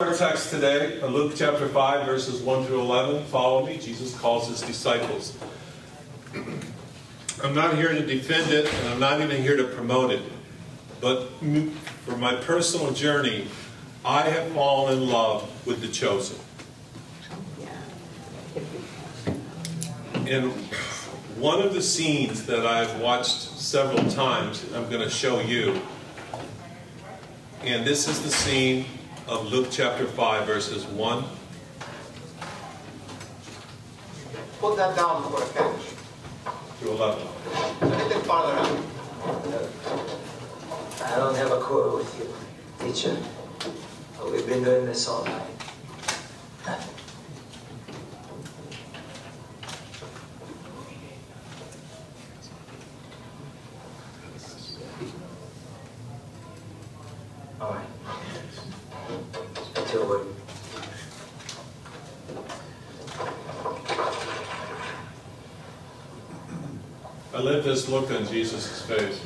Our text today, uh, Luke chapter 5, verses 1 through 11. Follow me. Jesus calls his disciples. I'm not here to defend it, and I'm not even here to promote it. But for my personal journey, I have fallen in love with the chosen. And one of the scenes that I've watched several times, I'm going to show you. And this is the scene of Luke chapter 5, verses 1. Put that down for a catch. Through 11. A little farther out. I don't have a quarrel with you, teacher. But we've been doing this all night. I let this look on Jesus' face.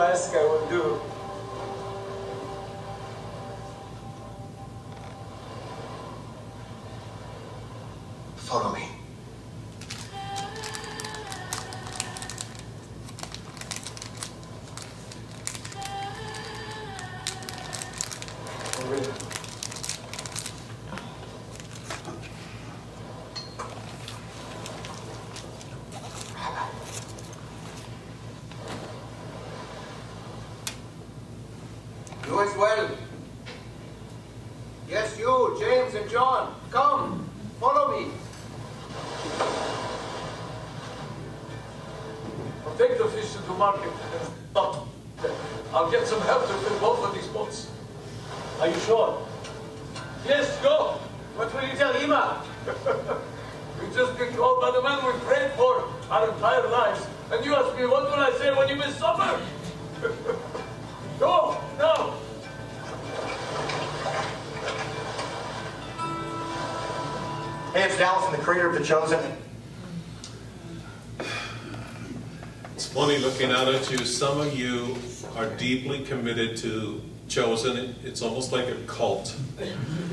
I will do. To Chosen. It's almost like a cult.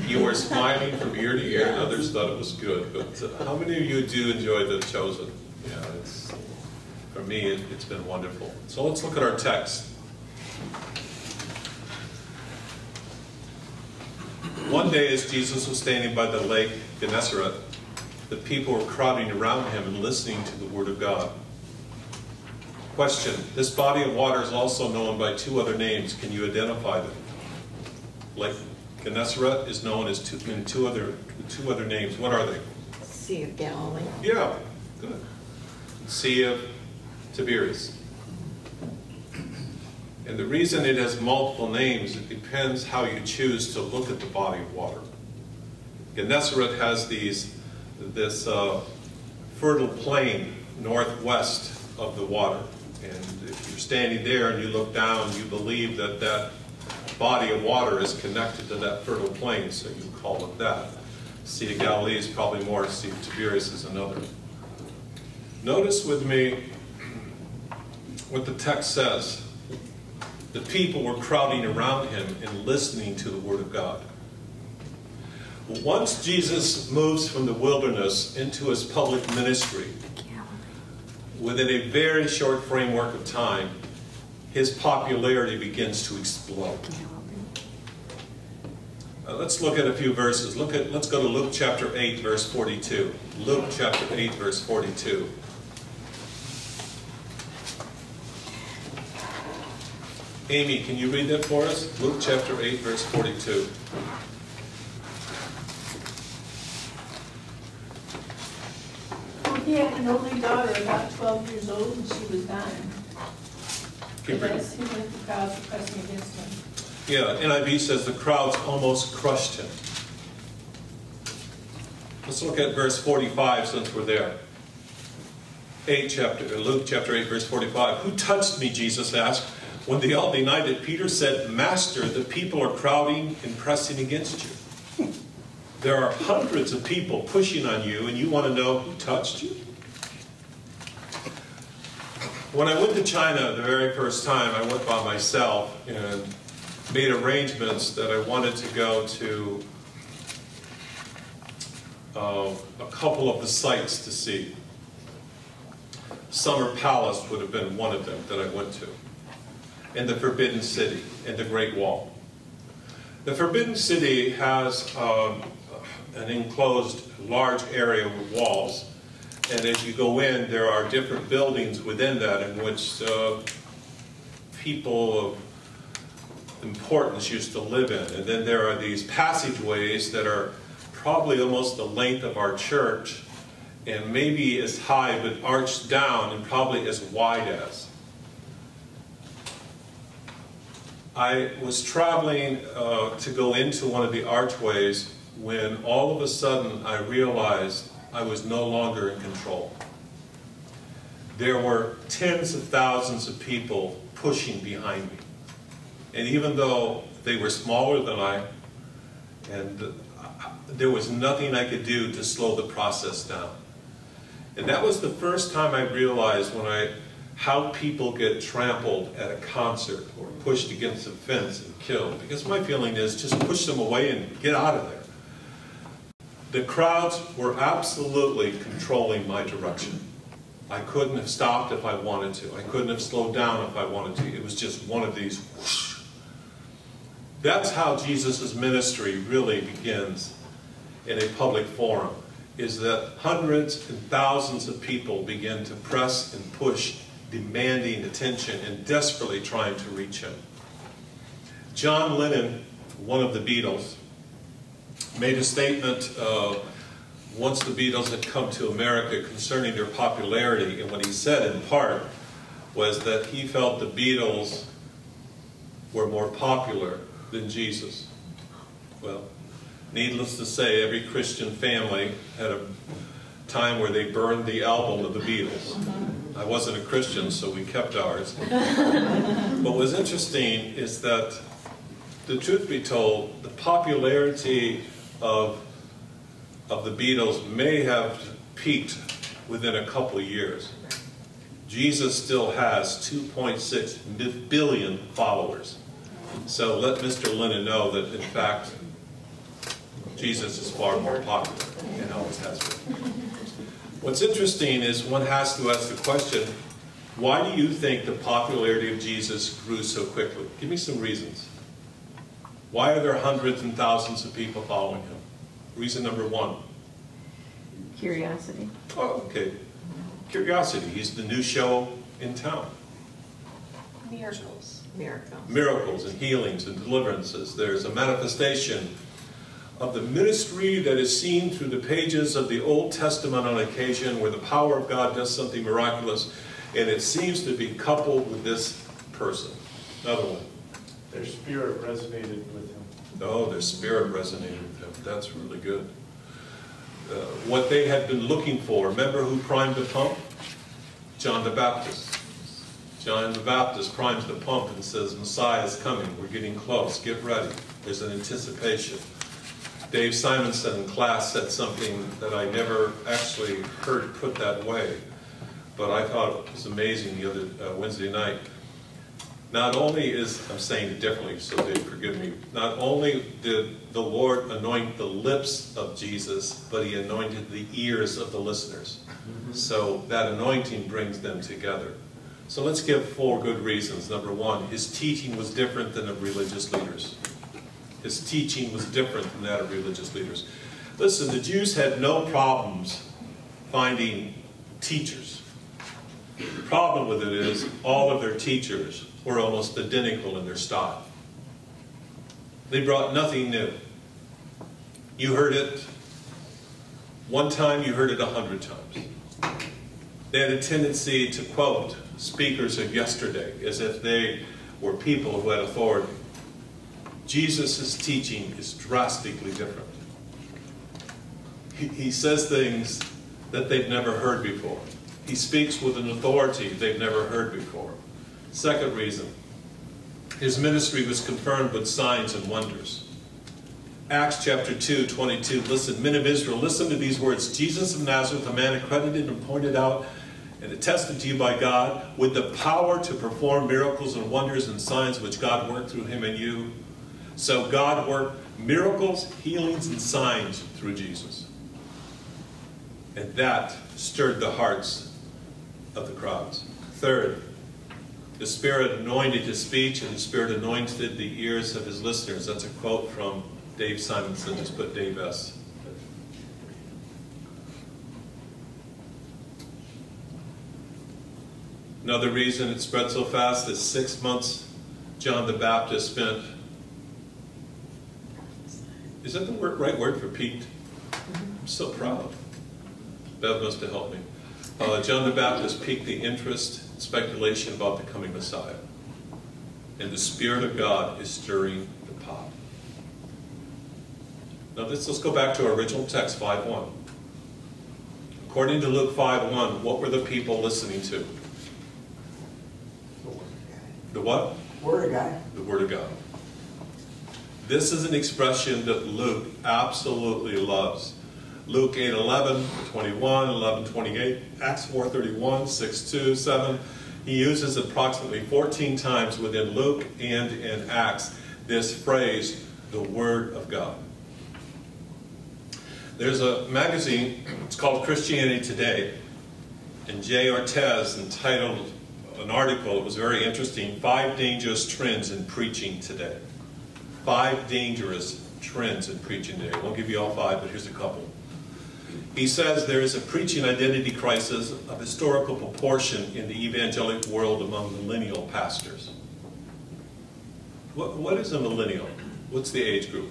You were smiling from ear to ear, and others thought it was good. But uh, how many of you do enjoy The Chosen? Yeah, it's, for me, it, it's been wonderful. So let's look at our text. One day, as Jesus was standing by the lake Gennesaret, the people were crowding around him and listening to the word of God. Question This body of water is also known by two other names. Can you identify them? Lake Gennesaret is known as two, in two other, two other names. What are they? Sea of Galilee. Yeah, good. Sea of Tiberias. And the reason it has multiple names, it depends how you choose to look at the body of water. Gennesaret has these, this uh, fertile plain northwest of the water. And if you're standing there and you look down, you believe that that body of water is connected to that fertile plain, so you call it that. Sea of Galilee is probably more, Sea of Tiberias is another. Notice with me what the text says. The people were crowding around him and listening to the Word of God. Once Jesus moves from the wilderness into his public ministry, within a very short framework of time, his popularity begins to explode. Uh, let's look at a few verses. Look at, let's go to Luke chapter 8, verse 42. Luke chapter 8, verse 42. Amy, can you read that for us? Luke chapter 8, verse 42. Had an only daughter, about twelve years old, and she was dying. Keep reading. He went the crowds pressing against him. Yeah, NIV says the crowds almost crushed him. Let's look at verse 45 since we're there. 8 chapter, uh, Luke chapter 8, verse 45. Who touched me, Jesus asked. When they all denied it, Peter said, Master, the people are crowding and pressing against you. There are hundreds of people pushing on you, and you want to know who touched you? When I went to China the very first time, I went by myself and made arrangements that I wanted to go to uh, a couple of the sites to see. Summer Palace would have been one of them that I went to, and the Forbidden City, and the Great Wall. The Forbidden City has um, an enclosed large area with walls, and as you go in, there are different buildings within that in which uh, people of importance used to live in. And then there are these passageways that are probably almost the length of our church and maybe as high but arched down and probably as wide as. I was traveling uh, to go into one of the archways when all of a sudden I realized I was no longer in control. There were tens of thousands of people pushing behind me. And even though they were smaller than I, and there was nothing I could do to slow the process down. And that was the first time I realized when I how people get trampled at a concert or pushed against a fence and killed. Because my feeling is just push them away and get out of there. The crowds were absolutely controlling my direction. I couldn't have stopped if I wanted to. I couldn't have slowed down if I wanted to. It was just one of these whoosh. That's how Jesus' ministry really begins in a public forum, is that hundreds and thousands of people begin to press and push, demanding attention and desperately trying to reach him. John Lennon, one of the Beatles, made a statement uh, once the Beatles had come to America concerning their popularity, and what he said in part was that he felt the Beatles were more popular than Jesus. Well, needless to say, every Christian family had a time where they burned the album of the Beatles. I wasn't a Christian, so we kept ours. what was interesting is that, the truth be told, the popularity of, of the Beatles may have peaked within a couple of years. Jesus still has 2.6 billion followers. So let Mr. Lennon know that, in fact, Jesus is far more popular and always has been. What's interesting is one has to ask the question, why do you think the popularity of Jesus grew so quickly? Give me some reasons. Why are there hundreds and thousands of people following him? Reason number one. Curiosity. Oh, okay. Curiosity. He's the new show in town. Miracles. Miracles. Miracles and healings and deliverances. There's a manifestation of the ministry that is seen through the pages of the Old Testament on occasion where the power of God does something miraculous and it seems to be coupled with this person. Another one. Their spirit resonated with him. Oh, their spirit resonated with him. That's really good. Uh, what they had been looking for, remember who primed the pump? John the Baptist. John the Baptist primes the pump and says, Messiah is coming. We're getting close. Get ready. There's an anticipation. Dave Simonson in class said something that I never actually heard put that way, but I thought it was amazing the other uh, Wednesday night. Not only is, I'm saying it differently, so Dave forgive me, not only did the Lord anoint the lips of Jesus, but he anointed the ears of the listeners. Mm-hmm. So that anointing brings them together. So let's give four good reasons. Number one, his teaching was different than of religious leaders. His teaching was different than that of religious leaders. Listen, the Jews had no problems finding teachers. The problem with it is all of their teachers were almost identical in their style. They brought nothing new. You heard it one time, you heard it a hundred times. They had a tendency to quote speakers of yesterday as if they were people who had authority. Jesus' teaching is drastically different. He, he says things that they've never heard before. He speaks with an authority they've never heard before. Second reason, his ministry was confirmed with signs and wonders. Acts chapter 2, 22, listen, men of Israel, listen to these words. Jesus of Nazareth, a man accredited and pointed out and attested to you by God with the power to perform miracles and wonders and signs which God worked through him and you. So God worked miracles, healings, and signs through Jesus. And that stirred the hearts of the crowds. Third, the Spirit anointed his speech and the Spirit anointed the ears of his listeners. That's a quote from Dave Simonson. Just put Dave S. Another reason it spread so fast is six months John the Baptist spent. Is that the word, right word for peaked? I'm so proud. Bev must have helped me. Uh, John the Baptist piqued the interest speculation about the coming Messiah. And the Spirit of God is stirring the pot. Now let's, let's go back to our original text, 5.1. According to Luke 5.1, what were the people listening to? The what? Word of God. The Word of God. This is an expression that Luke absolutely loves. Luke 8, 11, 21, 11, 28, Acts 4, 31, 6, 2, 7. He uses approximately 14 times within Luke and in Acts this phrase, the Word of God. There's a magazine, it's called Christianity Today, and Jay Ortez entitled an article, it was very interesting, Five Dangerous Trends in Preaching Today. Five dangerous trends in preaching today. I won't give you all five, but here's a couple. He says there is a preaching identity crisis of historical proportion in the evangelical world among millennial pastors. What, what is a millennial? What's the age group?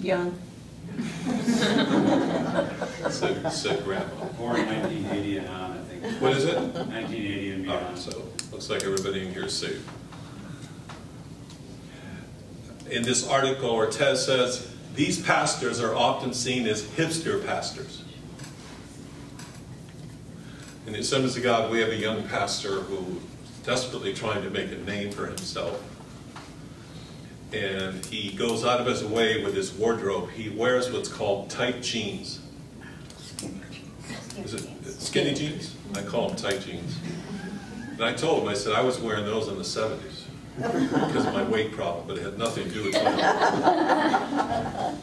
Young. Said, said grandma. Born 1980 and on, I think. What is it? 1980 and All right, so, looks like everybody in here is safe. In this article, Ortez says, these pastors are often seen as hipster pastors. In the Assemblies of God, we have a young pastor who desperately trying to make a name for himself. And he goes out of his way with his wardrobe. He wears what's called tight jeans. Is it skinny jeans? I call them tight jeans. And I told him, I said, I was wearing those in the 70s because of my weight problem, but it had nothing to do with money.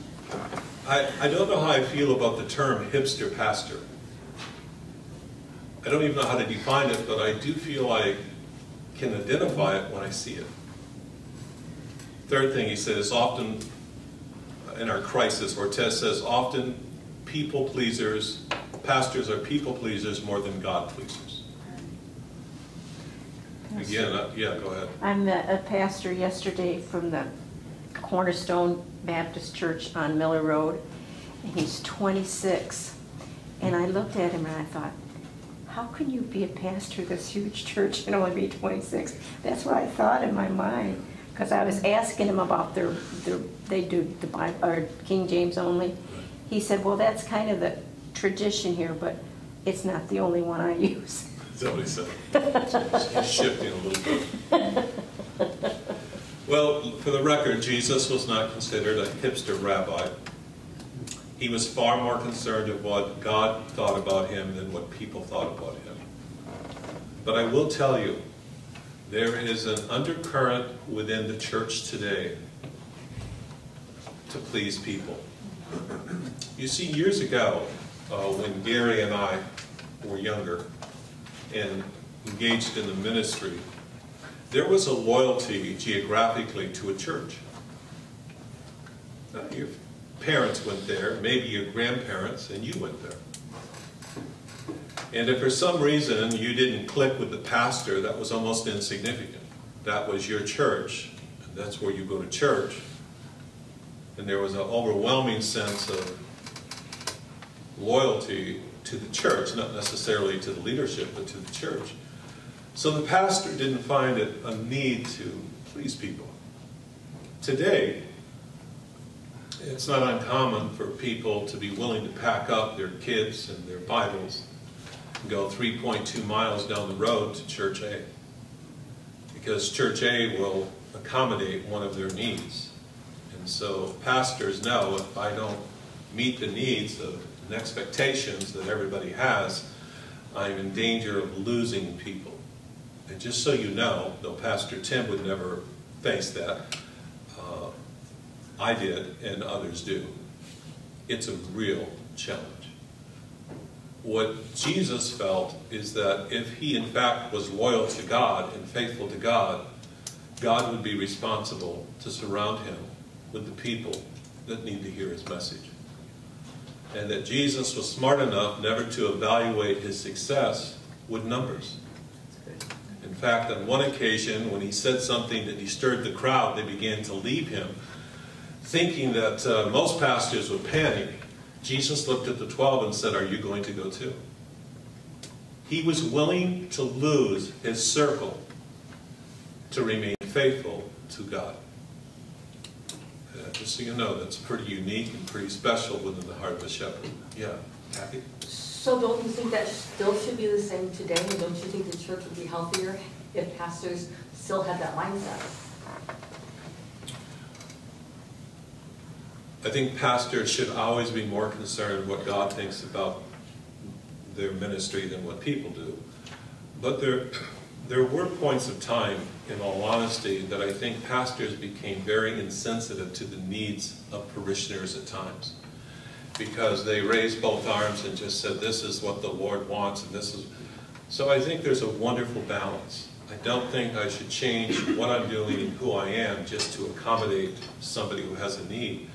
I, I don't know how I feel about the term hipster pastor. I don't even know how to define it, but I do feel I can identify it when I see it. Third thing he says, often in our crisis, Ortez says, often people pleasers, pastors are people pleasers more than God pleasers. Again, uh, yeah, go ahead. I met a pastor yesterday from the Cornerstone Baptist Church on Miller Road, and he's 26. And I looked at him and I thought, how can you be a pastor of this huge church and only be 26? That's what I thought in my mind, because I was asking him about their, their, they do the Bible, or King James only. He said, well, that's kind of the tradition here, but it's not the only one I use. Is that what he said? He's shifting a little bit. Well, for the record, Jesus was not considered a hipster rabbi. He was far more concerned of what God thought about him than what people thought about him. But I will tell you, there is an undercurrent within the church today to please people. You see, years ago, uh, when Gary and I were younger and engaged in the ministry, there was a loyalty geographically to a church. Uh, Your parents went there, maybe your grandparents, and you went there. And if for some reason you didn't click with the pastor, that was almost insignificant. That was your church, and that's where you go to church. And there was an overwhelming sense of loyalty to the church, not necessarily to the leadership, but to the church. So the pastor didn't find it a need to please people. Today, it's not uncommon for people to be willing to pack up their kids and their Bibles and go 3.2 miles down the road to Church A. Because Church A will accommodate one of their needs. And so pastors know if I don't meet the needs of and expectations that everybody has, I'm in danger of losing people. And just so you know, though Pastor Tim would never face that, uh, I did and others do. It's a real challenge. What Jesus felt is that if he in fact was loyal to God and faithful to God, God would be responsible to surround him with the people that need to hear his message. And that Jesus was smart enough never to evaluate his success with numbers. In fact, on one occasion, when he said something that disturbed the crowd, they began to leave him, thinking that uh, most pastors would panic. Jesus looked at the 12 and said, Are you going to go too? He was willing to lose his circle to remain faithful to God. Just so you know, that's pretty unique and pretty special within the heart of a shepherd. Yeah, Kathy? So don't you think that still should be the same today? And don't you think the church would be healthier if pastors still had that mindset? I think pastors should always be more concerned what God thinks about their ministry than what people do. But there, there were points of time, in all honesty, that I think pastors became very insensitive to the needs of parishioners at times. Because they raised both arms and just said, this is what the Lord wants, and this is... So I think there's a wonderful balance. I don't think I should change what I'm doing and who I am just to accommodate somebody who has a need.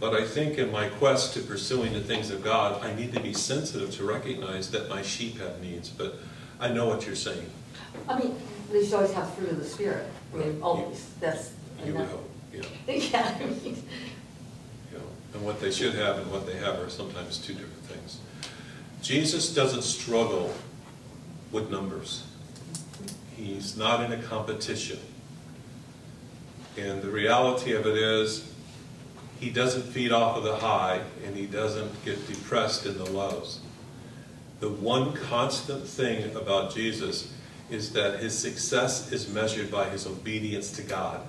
But I think in my quest to pursuing the things of God, I need to be sensitive to recognize that my sheep have needs. But I know what you're saying. I mean, they should always have fruit of the spirit. I mean, Right. always. That's. You and would hope, yeah. Yeah, I mean, You know, and what they should have and what they have are sometimes two different things. Jesus doesn't struggle with numbers. He's not in a competition. And the reality of it is, he doesn't feed off of the high and he doesn't get depressed in the lows. The one constant thing about Jesus is that his success is measured by his obedience to God,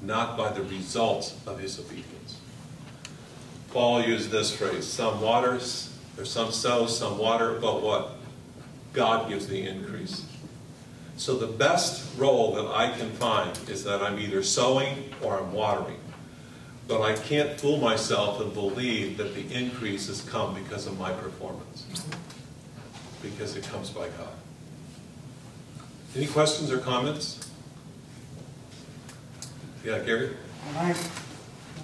not by the results of his obedience. Paul used this phrase, some waters, or some sow, some water, but what? God gives the increase. So the best role that I can find is that I'm either sowing or I'm watering. But I can't fool myself and believe that the increase has come because of my performance. Because it comes by God. Any questions or comments? Yeah, Gary? When I,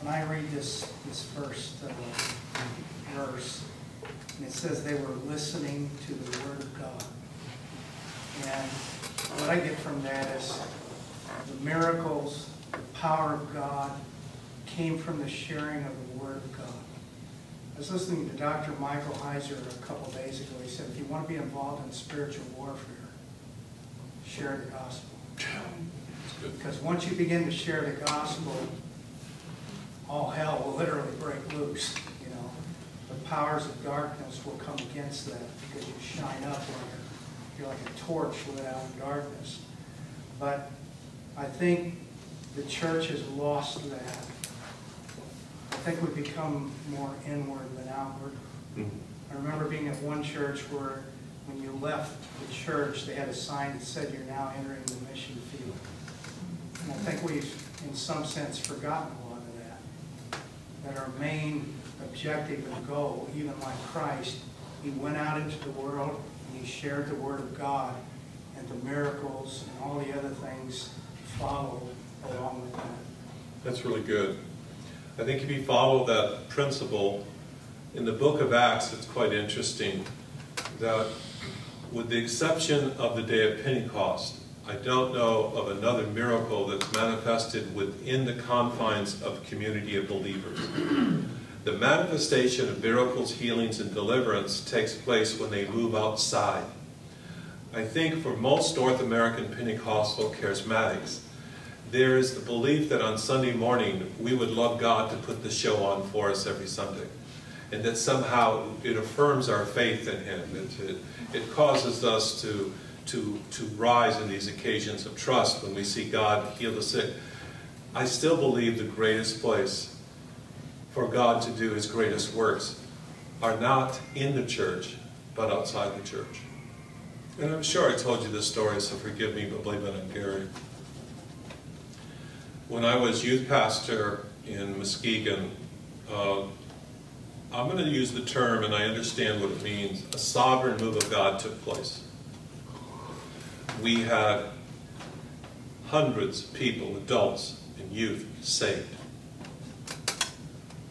when I read this, this first uh, verse, and it says they were listening to the word of God. And what I get from that is the miracles, the power of God came from the sharing of the word of God. I was listening to Dr. Michael Heiser a couple days ago. He said, if you want to be involved in spiritual warfare, share the gospel. Because once you begin to share the gospel, all hell will literally break loose, you know. The powers of darkness will come against that because you shine up like a, you're like a torch lit out in darkness. But I think the church has lost that. I think we've become more inward than outward. Mm-hmm. I remember being at one church where when you left the church, they had a sign that said, you're now entering the mission field. And I think we've, in some sense, forgotten a lot of that. That our main objective and goal, even like Christ, he went out into the world and he shared the word of God, and the miracles and all the other things followed along with that. That's really good. I think if you follow that principle, in the book of Acts, it's quite interesting that with the exception of the day of Pentecost, I don't know of another miracle that's manifested within the confines of community of believers. The manifestation of miracles, healings, and deliverance takes place when they move outside. I think for most North American Pentecostal charismatics, there is the belief that on Sunday morning we would love God to put the show on for us every Sunday. And that somehow it affirms our faith in Him. It, it, it causes us to, to, to rise in these occasions of trust when we see God heal the sick. I still believe the greatest place for God to do His greatest works are not in the church, but outside the church. And I'm sure I told you this story, so forgive me, but blame it on Gary. When I was youth pastor in Muskegon, uh, I'm going to use the term, and I understand what it means, a sovereign move of God took place. We had hundreds of people, adults and youth, saved.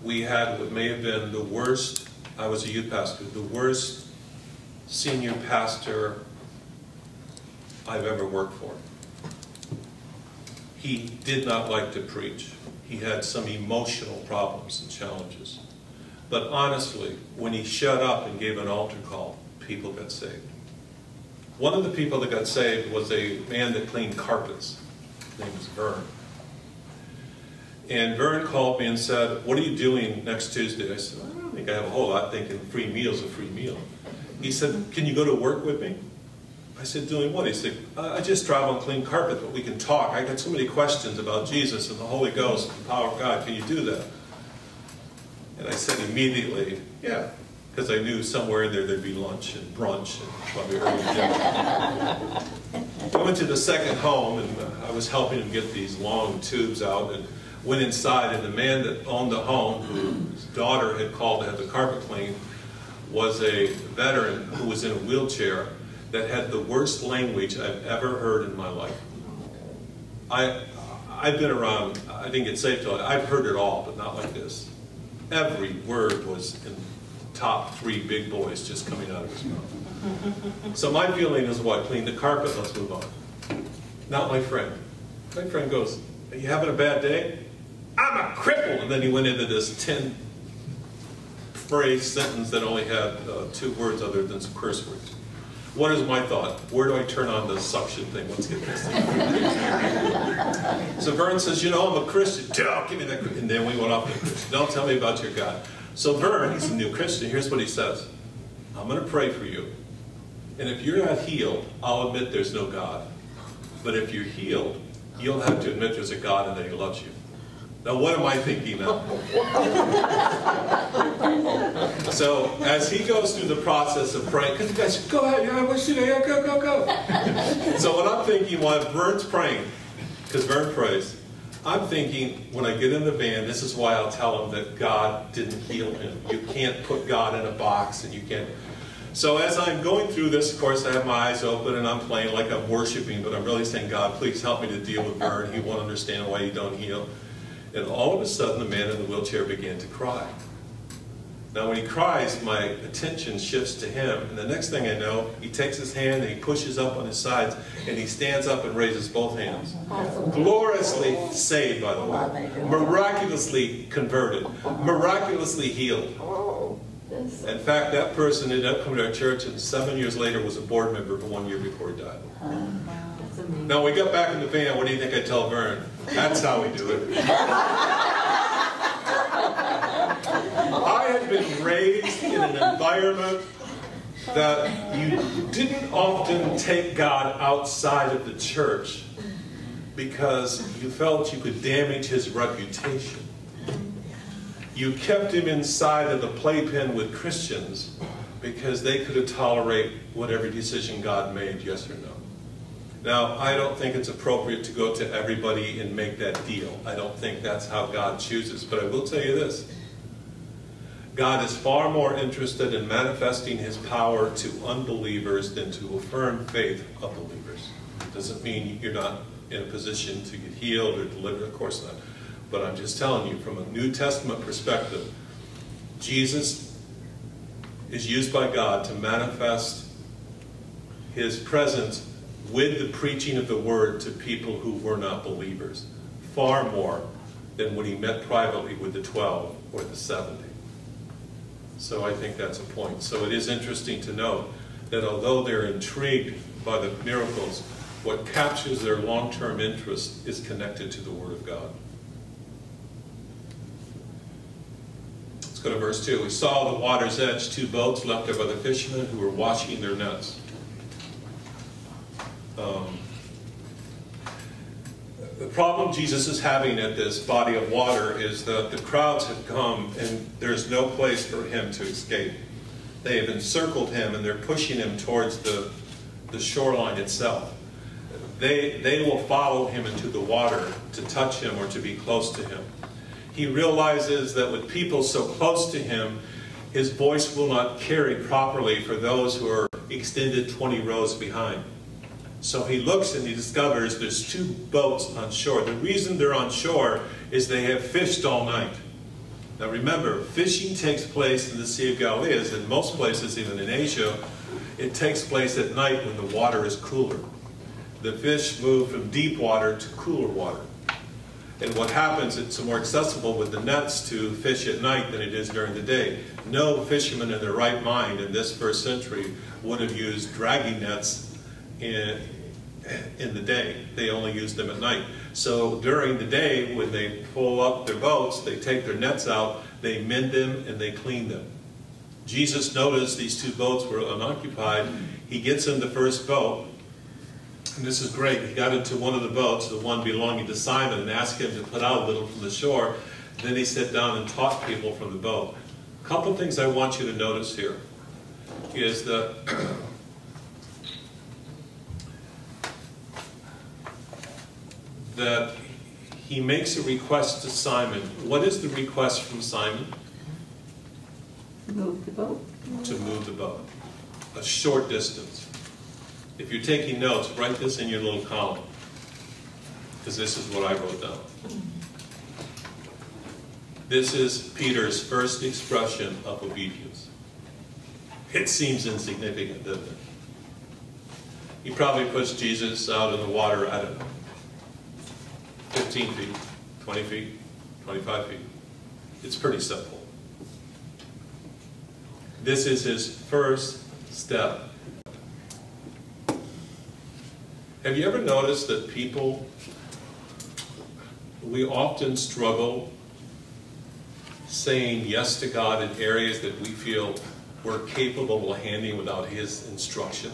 We had what may have been the worst, I was a youth pastor, the worst senior pastor I've ever worked for. He did not like to preach. He had some emotional problems and challenges. But honestly, when he shut up and gave an altar call, people got saved. One of the people that got saved was a man that cleaned carpets. His name was Vern. And Vern called me and said, what are you doing next Tuesday? I said, I don't think I have a whole lot thinking free meal's a free meal. He said, can you go to work with me? I said, doing what? He said, uh, I just drive and clean carpet, but we can talk. I got so many questions about Jesus and the Holy Ghost and the power of God. Can you do that? And I said immediately, yeah, because I knew somewhere in there there'd be lunch and brunch and probably early dinner. I went to the second home and uh, I was helping him get these long tubes out and went inside and the man that owned the home, whose daughter had called to have the carpet cleaned, was a veteran who was in a wheelchair that had the worst language I've ever heard in my life. I, I've been around, I didn't get saved till, I've heard it all, but not like this. Every word was in top three big boys just coming out of his mouth. So my feeling is what? Clean the carpet, let's move on. Not my friend. My friend goes, are you having a bad day? I'm a cripple! And then he went into this 10 phrase sentence that only had uh, two words other than some curse words. What is my thought? Where do I turn on the suction thing? Let's get this. so Vern says, you know, I'm a Christian. Don't give me that. And then we went off to Christian. Don't tell me about your God. So Vern, he's a new Christian. Here's what he says. I'm going to pray for you. And if you're not healed, I'll admit there's no God. But if you're healed, you'll have to admit there's a God and that he loves you. Now, what am I thinking now? so, as he goes through the process of praying, because you guys, go ahead, yeah, what's today? Yeah, go, go, go. so, what I'm thinking while Vern's praying, because Vern prays, I'm thinking when I get in the van, this is why I'll tell him that God didn't heal him. You can't put God in a box and you can't. So as I'm going through this, of course, I have my eyes open and I'm playing like I'm worshiping, but I'm really saying, God, please help me to deal with Vern. He won't understand why you don't heal. And all of a sudden, the man in the wheelchair began to cry. Now, when he cries, my attention shifts to him, and the next thing I know, he takes his hand and he pushes up on his sides, and he stands up and raises both hands. Gloriously saved, by the way. Miraculously converted. Miraculously healed. In fact, that person ended up coming to our church, and seven years later was a board member for one year before he died. Now, we got back in the van, what do you think I tell Vern? That's how we do it. I had been raised in an environment that you didn't often take God outside of the church because you felt you could damage his reputation. You kept him inside of the playpen with Christians because they could tolerate whatever decision God made, yes or no. Now, I don't think it's appropriate to go to everybody and make that deal. I don't think that's how God chooses. But I will tell you this God is far more interested in manifesting his power to unbelievers than to affirm faith of believers. Doesn't mean you're not in a position to get healed or delivered, of course not. But I'm just telling you, from a New Testament perspective, Jesus is used by God to manifest his presence with the preaching of the word to people who were not believers, far more than when he met privately with the 12 or the 70. So I think that's a point. So it is interesting to note that although they're intrigued by the miracles, what captures their long-term interest is connected to the Word of God. Let's go to verse 2. We saw the water's edge two boats left there by the fishermen who were washing their nets. Um, the problem Jesus is having at this body of water is that the crowds have come and there's no place for him to escape. They have encircled him and they're pushing him towards the, the shoreline itself. They, they will follow him into the water to touch him or to be close to him. He realizes that with people so close to him, his voice will not carry properly for those who are extended 20 rows behind. So he looks and he discovers there's two boats on shore. The reason they're on shore is they have fished all night. Now remember, fishing takes place in the Sea of Galilee, as in most places, even in Asia, it takes place at night when the water is cooler. The fish move from deep water to cooler water. And what happens, it's more accessible with the nets to fish at night than it is during the day. No fisherman in their right mind in this first century would have used dragging nets in, in the day. They only use them at night. So during the day, when they pull up their boats, they take their nets out, they mend them, and they clean them. Jesus noticed these two boats were unoccupied. He gets in the first boat, and this is great. He got into one of the boats, the one belonging to Simon, and asked him to put out a little from the shore. Then he sat down and taught people from the boat. A couple things I want you to notice here is that that he makes a request to Simon. What is the request from Simon? To move the boat. To move the boat. A short distance. If you're taking notes, write this in your little column. Because this is what I wrote down. This is Peter's first expression of obedience. It seems insignificant, doesn't it? He probably puts Jesus out in the water, I don't know, 15 feet, 20 feet, 25 feet. It's pretty simple. This is his first step. Have you ever noticed that people, we often struggle saying yes to God in areas that we feel we're capable of handling without His instruction?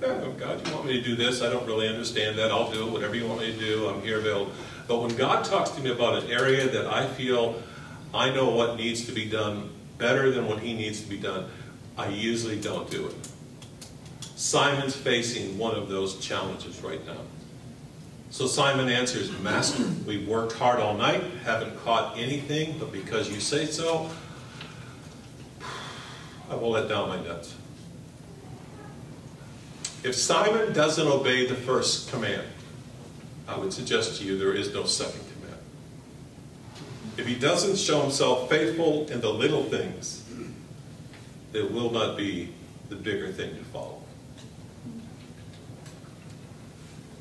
Yeah, God, you want me to do this? I don't really understand that. I'll do it. Whatever you want me to do, I'm here available. But when God talks to me about an area that I feel I know what needs to be done better than what He needs to be done, I usually don't do it. Simon's facing one of those challenges right now. So Simon answers, Master, we worked hard all night, haven't caught anything, but because you say so, I will let down my nets. If Simon doesn't obey the first command, I would suggest to you there is no second command. If he doesn't show himself faithful in the little things, there will not be the bigger thing to follow.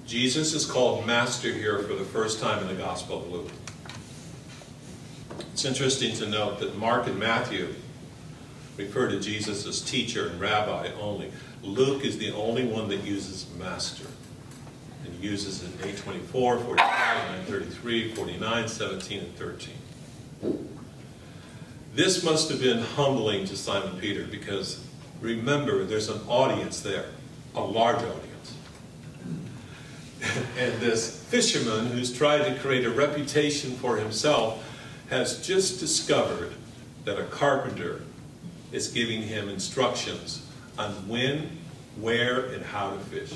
Jesus is called Master here for the first time in the Gospel of Luke. It's interesting to note that Mark and Matthew refer to Jesus as teacher and rabbi only. Luke is the only one that uses master. Uses in 824, 45, 933, 49, 17, and 13. This must have been humbling to Simon Peter because remember, there's an audience there, a large audience. and this fisherman who's tried to create a reputation for himself has just discovered that a carpenter is giving him instructions on when, where, and how to fish.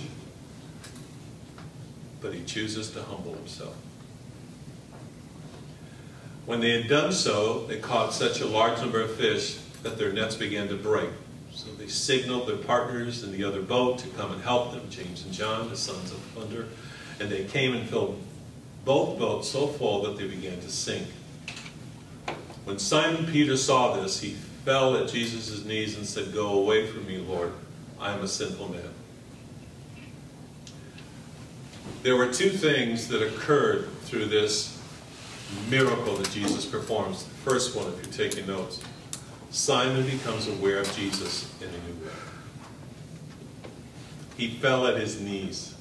But he chooses to humble himself. When they had done so, they caught such a large number of fish that their nets began to break. So they signaled their partners in the other boat to come and help them, James and John, the sons of thunder. And they came and filled both boats so full that they began to sink. When Simon Peter saw this, he fell at Jesus' knees and said, Go away from me, Lord. I am a sinful man. There were two things that occurred through this miracle that Jesus performs. The first one, if you're taking notes, Simon becomes aware of Jesus in a new way. He fell at his knees.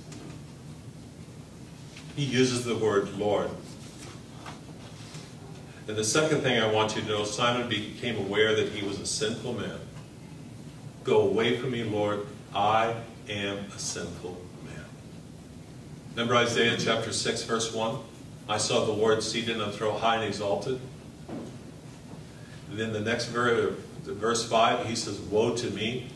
He uses the word Lord. And the second thing I want you to know, Simon became aware that he was a sinful man. Go away from me, Lord. I am a sinful. Remember Isaiah chapter 6, verse 1? I saw the Lord seated on a throne high and exalted. And then the next verse, verse 5, he says, Woe to me.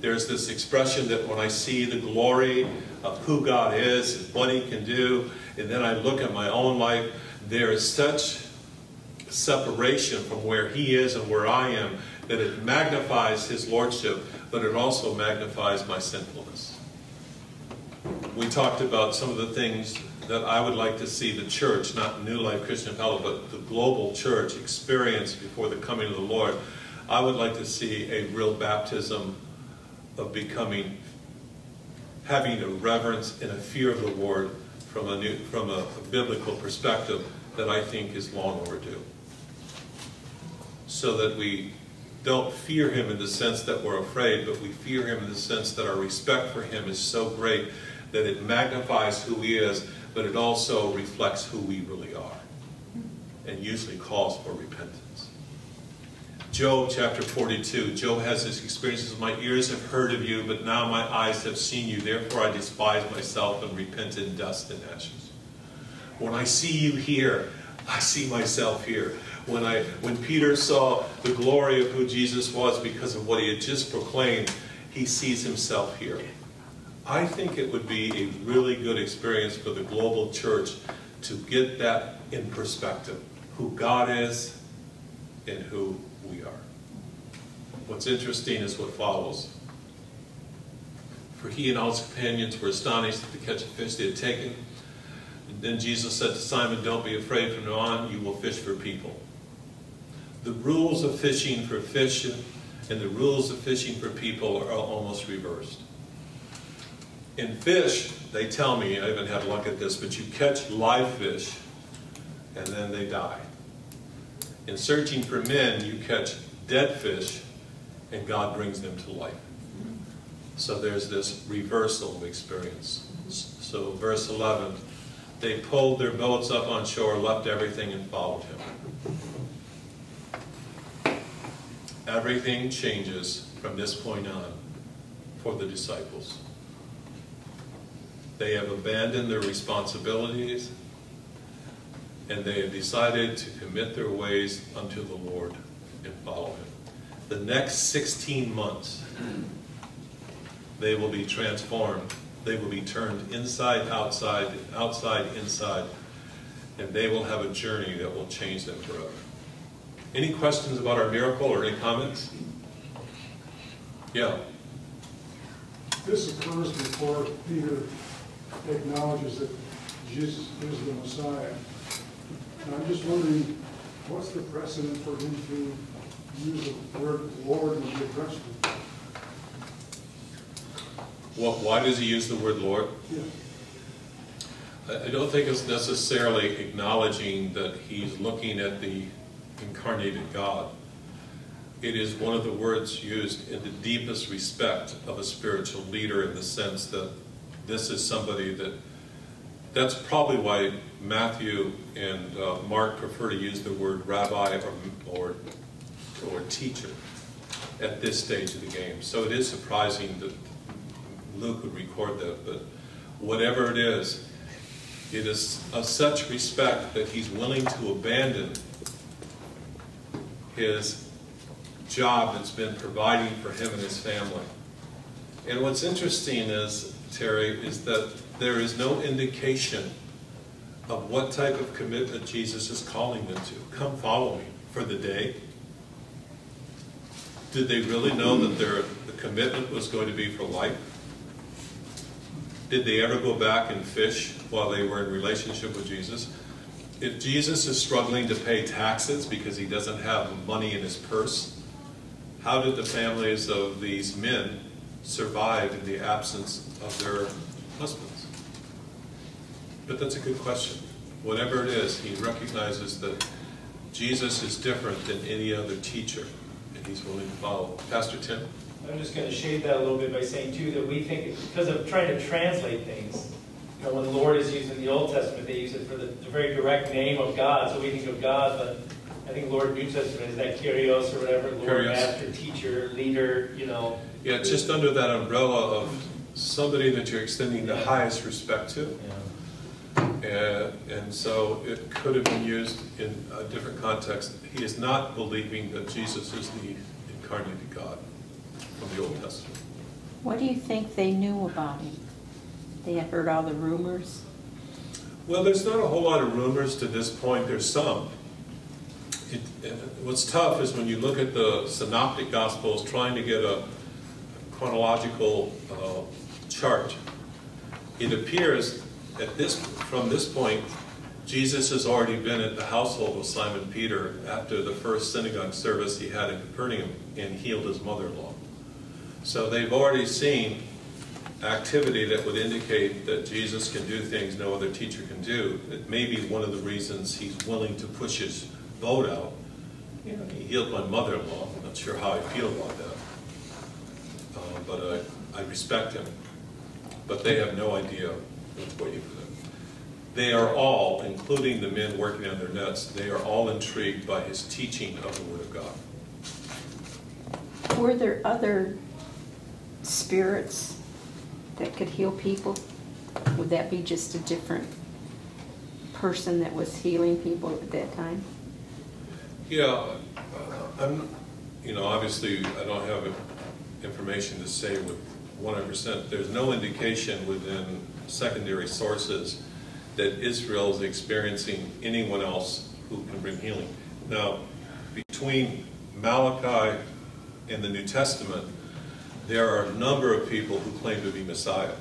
There's this expression that when I see the glory of who God is and what he can do, and then I look at my own life, there is such separation from where he is and where I am that it magnifies his lordship, but it also magnifies my sinfulness. We talked about some of the things that I would like to see the church, not New Life Christian Fellow, but the global church experience before the coming of the Lord. I would like to see a real baptism of becoming, having a reverence and a fear of the Lord from a, new, from a, a biblical perspective that I think is long overdue. So that we don't fear him in the sense that we're afraid, but we fear him in the sense that our respect for him is so great that it magnifies who he is, but it also reflects who we really are and usually calls for repentance. Job chapter 42, Job has this experience, my ears have heard of you, but now my eyes have seen you, therefore I despise myself and repent in dust and ashes. When I see you here, I see myself here. When, I, when Peter saw the glory of who Jesus was because of what he had just proclaimed, he sees himself here. I think it would be a really good experience for the global church to get that in perspective who God is and who we are. What's interesting is what follows. For he and all his companions were astonished at the catch of fish they had taken. And then Jesus said to Simon, Don't be afraid from now on, you will fish for people. The rules of fishing for fish and the rules of fishing for people are almost reversed. In fish, they tell me, I haven't had luck at this, but you catch live fish and then they die. In searching for men, you catch dead fish and God brings them to life. So there's this reversal of experience. So verse 11, they pulled their boats up on shore, left everything and followed him. Everything changes from this point on for the disciples. They have abandoned their responsibilities and they have decided to commit their ways unto the Lord and follow him. The next 16 months, they will be transformed. They will be turned inside, outside, outside, inside, and they will have a journey that will change them forever. Any questions about our miracle or any comments? Yeah. This occurs before Peter acknowledges that Jesus is the Messiah. And I'm just wondering, what's the precedent for him to use the word Lord when he addressed him? Well, why does he use the word Lord? Yeah. I don't think it's necessarily acknowledging that he's looking at the incarnated God. It is one of the words used in the deepest respect of a spiritual leader in the sense that this is somebody that, that's probably why Matthew and uh, Mark prefer to use the word rabbi or, or, or teacher at this stage of the game. So it is surprising that Luke would record that, but whatever it is, it is of such respect that he's willing to abandon his job that's been providing for him and his family. And what's interesting is, Terry, is that there is no indication of what type of commitment Jesus is calling them to. Come follow me for the day. Did they really know that their the commitment was going to be for life? Did they ever go back and fish while they were in relationship with Jesus? If Jesus is struggling to pay taxes because he doesn't have money in his purse, how did the families of these men survive in the absence of their husbands? But that's a good question. Whatever it is, he recognizes that Jesus is different than any other teacher, and he's willing to follow. Pastor Tim? I'm just going to shade that a little bit by saying too that we think because of trying to translate things, you know, when the Lord is used in the Old Testament, they use it for the, the very direct name of God. So we think of God, but I think Lord New Testament is that Kyrios or whatever, Lord, Kyrios. Master, Teacher, Leader, you know. Yeah, it's just under that umbrella of somebody that you're extending the highest respect to. And, uh, and so it could have been used in a different context. He is not believing that Jesus is the incarnated God from the Old Testament. What do you think they knew about him? They had heard all the rumors? Well, there's not a whole lot of rumors to this point. There's some. It, and what's tough is when you look at the synoptic gospels, trying to get a chronological uh, chart. It appears at this, from this point, Jesus has already been at the household of Simon Peter after the first synagogue service he had in Capernaum and healed his mother-in-law. So they've already seen activity that would indicate that Jesus can do things no other teacher can do. It may be one of the reasons he's willing to push his boat out. You know, he healed my mother-in-law. I'm not sure how I feel about that. Uh, but I, I respect him. But they have no idea what's waiting for them. They are all, including the men working on their nets, they are all intrigued by his teaching of the Word of God. Were there other spirits that could heal people? Would that be just a different person that was healing people at that time? Yeah, I'm, you know, obviously, I don't have information to say with 100%. There's no indication within secondary sources that Israel is experiencing anyone else who can bring healing. Now, between Malachi and the New Testament, there are a number of people who claim to be Messiah,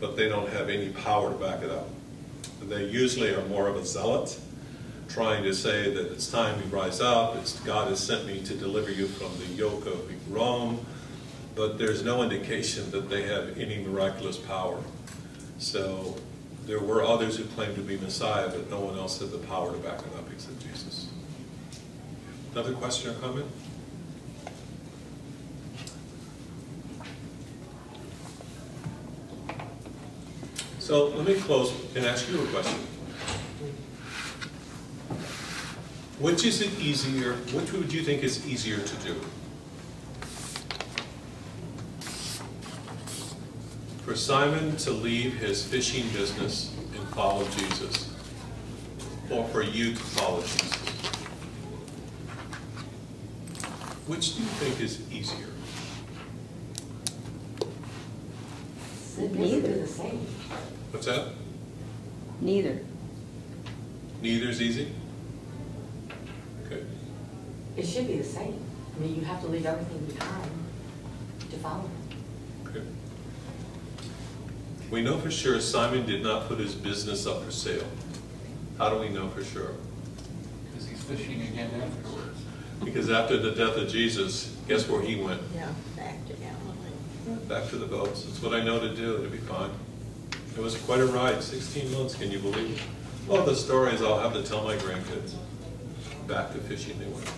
but they don't have any power to back it up. They usually are more of a zealot, trying to say that it's time we rise up, it's God has sent me to deliver you from the yoke of Rome, but there's no indication that they have any miraculous power. So there were others who claimed to be Messiah, but no one else had the power to back it up except Jesus. Another question or comment? So let me close and ask you a question. Which is it easier, which would you think is easier to do? For Simon to leave his fishing business and follow Jesus, or for you to follow Jesus? Which do you think is easier? They're the same. What's that? Neither. Neither's easy? Okay. It should be the same. I mean, you have to leave everything behind to follow him. Okay. We know for sure Simon did not put his business up for sale. How do we know for sure? Because he's fishing again afterwards. Because after the death of Jesus, guess where he went? Yeah, back to Galilee. Back to the boats. That's what I know to do. It'll be fine. It was quite a ride, 16 months, can you believe it? Well, the stories I'll have to tell my grandkids. Back to fishing they went.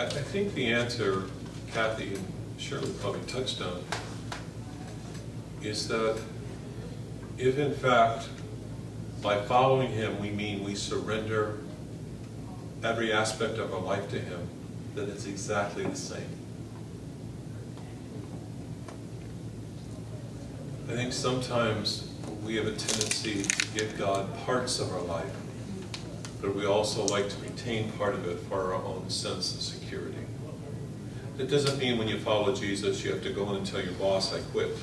I, I think the answer, Kathy and Shirley probably touched on, is that if in fact, by following him, we mean we surrender every aspect of our life to him, then it's exactly the same. I think sometimes we have a tendency to give God parts of our life, but we also like to retain part of it for our own sense of security. That doesn't mean when you follow Jesus, you have to go in and tell your boss, I quit.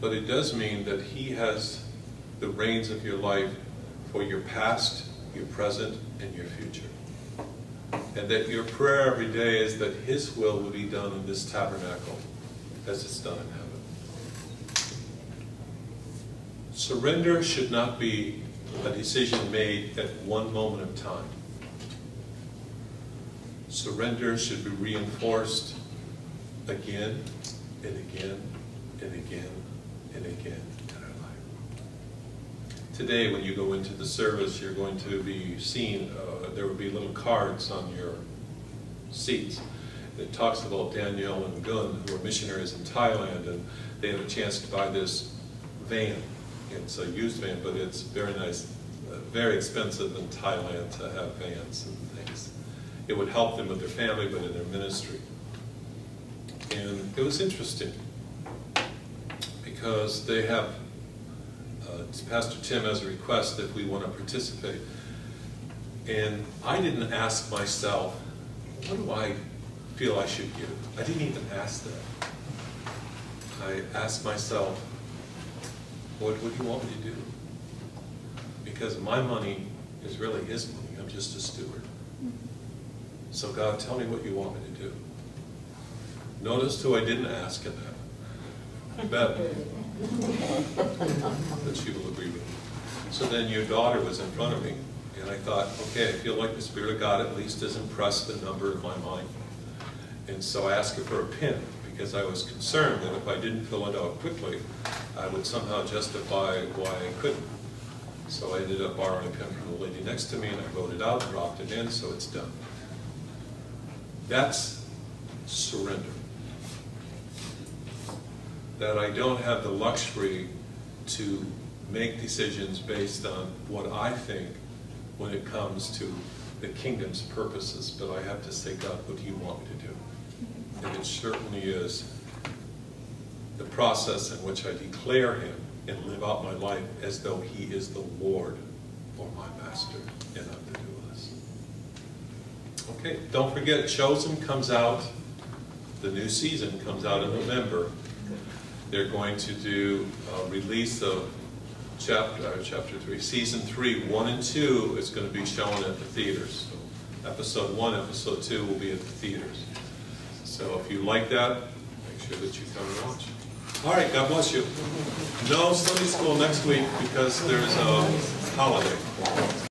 But it does mean that he has the reins of your life for your past, your present, and your future. And that your prayer every day is that his will will be done in this tabernacle as it's done in heaven. Surrender should not be a decision made at one moment of time. Surrender should be reinforced again and again and again and again in our life. Today, when you go into the service, you're going to be seeing, uh, there will be little cards on your seats. that talks about Danielle and Gun, who are missionaries in Thailand, and they had a chance to buy this van. It's a used van, but it's very nice, uh, very expensive in Thailand to have vans and things. It would help them with their family, but in their ministry. And it was interesting because they have, uh, Pastor Tim has a request if we want to participate. And I didn't ask myself, what do I feel I should give? I didn't even ask that. I asked myself, what, do you want me to do? Because my money is really his money, I'm just a steward. So God, tell me what you want me to do. Notice who I didn't ask in that. Beth. But she will agree with me. So then your daughter was in front of me, and I thought, okay, I feel like the Spirit of God at least has impressed the number in my mind. And so I asked her for a pin, because I was concerned that if I didn't fill it out quickly, I would somehow justify why I couldn't. So I ended up borrowing a pen from the lady next to me, and I wrote it out, dropped it in, so it's done. That's surrender. That I don't have the luxury to make decisions based on what I think when it comes to the kingdom's purposes, but I have to say, God, what do you want me to do? And it certainly is the process in which I declare him and live out my life as though he is the Lord or my master, and I'm to do. Okay, don't forget, Chosen comes out, the new season comes out in November. They're going to do a release of chapter, uh, chapter three, season three, one and two is going to be shown at the theaters. So episode one, episode two will be at the theaters. So if you like that, make sure that you come and watch. All right, God bless you. No Sunday school next week because there's a holiday.